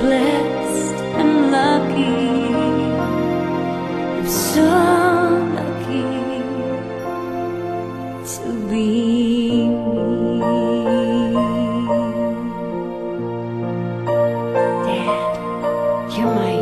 blessed and lucky. I'm so lucky to be me. Dad, you're my